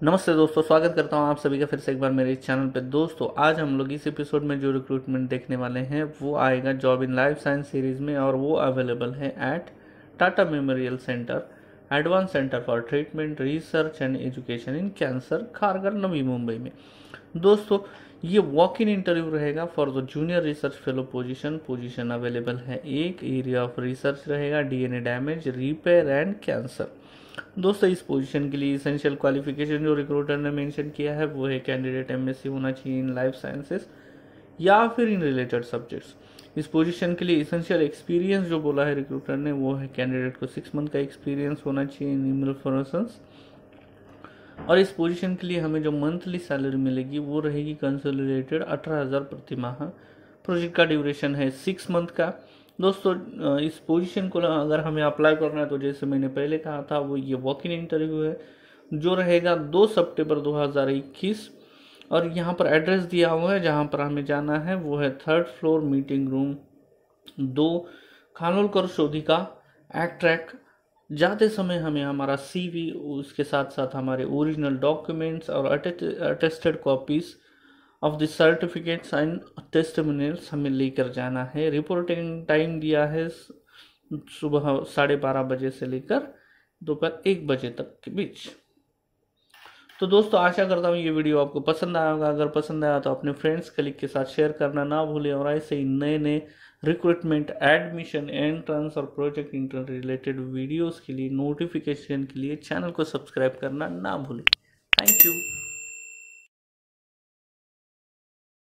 नमस्ते दोस्तों, स्वागत करता हूँ आप सभी का फिर से एक बार मेरे चैनल पे। दोस्तों, आज हम लोग इस एपिसोड में जो रिक्रूटमेंट देखने वाले हैं, वो आएगा job in life science series में और वो अवेलेबल है at Tata Memorial Centre Advance Centre for Treatment Research and Education in Cancer Kharghar Navi Mumbai में। दोस्तों ये वॉक इन इंटरव्यू रहेगा for the junior research fellow position position available है एक एरिया ऑफ़ रिसर्च रहेगा DNA damage repair and cancer दोस्तों, इस position के लिए इसेंशियल क्वालिफिकेशन जो रिक्रूटर ने मेंशन किया है, वो है कैंडिडेट एमएससी होना चाहिए इन लाइफ साइंसेस या फिर इन रिलेटेड सब्जेक्ट्स इस पोजीशन के लिए इसेंशियल एक्सपीरियंस जो बोला है रिक्रूटर ने, वो है कैंडिडेट को सिक्स मंथ का एक्सपीरियंस होना चाहिए इन इम्यूनोफ्लोरेसेंस और इस पोजीशन के लिए हमें जो मंथली सैलरी मिलेगी, वो रहेगी कंसोलिडेटेड अठारह हज़ार प्रति माह। प्रोजेक्ट का ड्यूरेशन है सिक्स मंथ का। दोस्तों इस पोजीशन को अगर हमें अप्लाई करना है तो जैसे मैंने पहले कहा था, वो ये वॉक इन इंटरव्यू है, जो रहेगा दो सितंबर 2021 और यहाँ पर एड्रेस दिया हुआ है, जहाँ पर हमें जाना है, वो है थर्ड फ्लोर मीटिंग रूम दो, खानोलकर शोधिका एक्ट ट्रैक जाते समय हमें हमारा सीवी उसके साथ साथ हमारे ओरिजिनल डॉक्यूमेंट्स और attested copies of the certificates and testimonials हमें लेकर जाना है। रिपोर्टिंग टाइम दिया है सुबह साढ़े बारह बजे से लेकर दोपहर एक बजे तक के बीच। तो दोस्तों, आशा करता हूँ ये वीडियो आपको पसंद आया होगा। अगर पसंद आया तो अपने फ्रेंड्स कलीग के साथ शेयर करना ना भूलें और ऐसे ही नए नए रिक्रूटमेंट एडमिशन एंट्रेंस और प्रोजेक्ट इंटर रिलेटेड वीडियोस के लिए नोटिफिकेशन के लिए चैनल को सब्सक्राइब करना ना भूलें। Thank you